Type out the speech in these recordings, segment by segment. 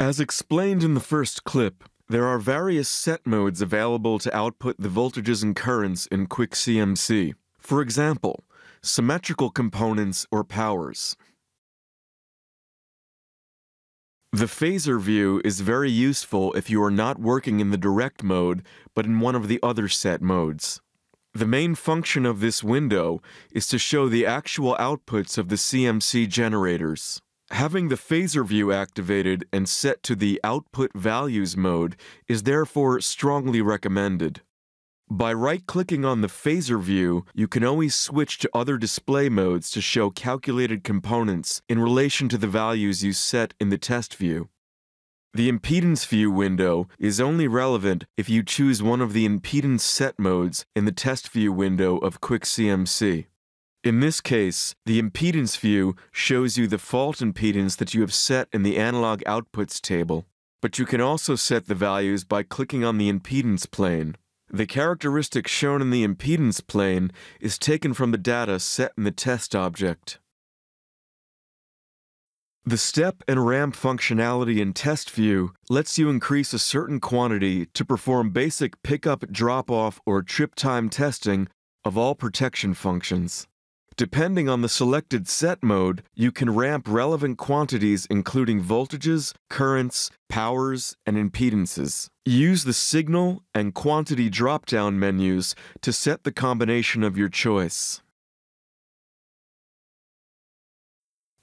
As explained in the first clip, there are various set modes available to output the voltages and currents in QuickCMC. For example, symmetrical components or powers. The phasor view is very useful if you are not working in the direct mode, but in one of the other set modes. The main function of this window is to show the actual outputs of the CMC generators. Having the phasor view activated and set to the output values mode is therefore strongly recommended. By right-clicking on the phasor view, you can always switch to other display modes to show calculated components in relation to the values you set in the test view. The impedance view window is only relevant if you choose one of the impedance set modes in the test view window of QuickCMC. In this case, the impedance view shows you the fault impedance that you have set in the analog outputs table, but you can also set the values by clicking on the impedance plane. The characteristic shown in the impedance plane is taken from the data set in the test object. The step and ramp functionality in test view lets you increase a certain quantity to perform basic pickup, drop-off, or trip time testing of all protection functions. Depending on the selected set mode, you can ramp relevant quantities including voltages, currents, powers, and impedances. Use the signal and quantity drop-down menus to set the combination of your choice.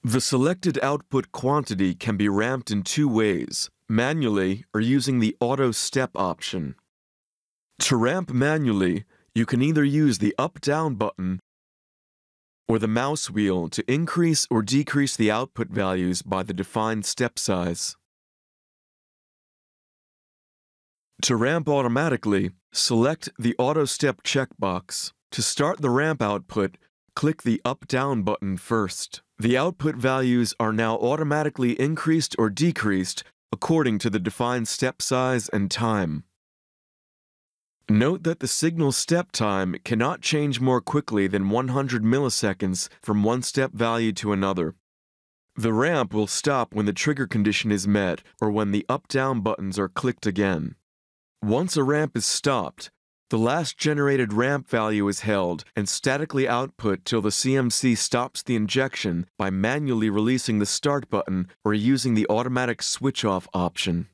The selected output quantity can be ramped in two ways, manually or using the auto step option. To ramp manually, you can either use the up-down button or the mouse wheel to increase or decrease the output values by the defined step size. To ramp automatically, select the Auto Step checkbox. To start the ramp output, click the up-down button first. The output values are now automatically increased or decreased according to the defined step size and time. Note that the signal step time cannot change more quickly than 100 milliseconds from one step value to another. The ramp will stop when the trigger condition is met or when the up-down buttons are clicked again. Once a ramp is stopped, the last generated ramp value is held and statically output till the CMC stops the injection by manually releasing the start button or using the automatic switch off option.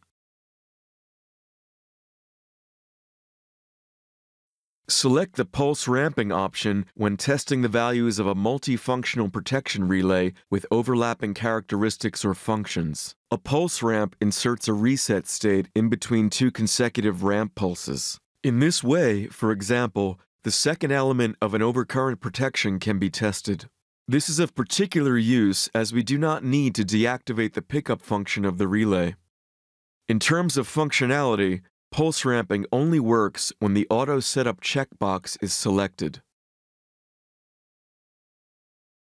Select the pulse ramping option when testing the values of a multifunctional protection relay with overlapping characteristics or functions. A pulse ramp inserts a reset state in between two consecutive ramp pulses. In this way, for example, the second element of an overcurrent protection can be tested. This is of particular use as we do not need to deactivate the pickup function of the relay. In terms of functionality, Pulse ramping only works when the Auto Step checkbox is selected.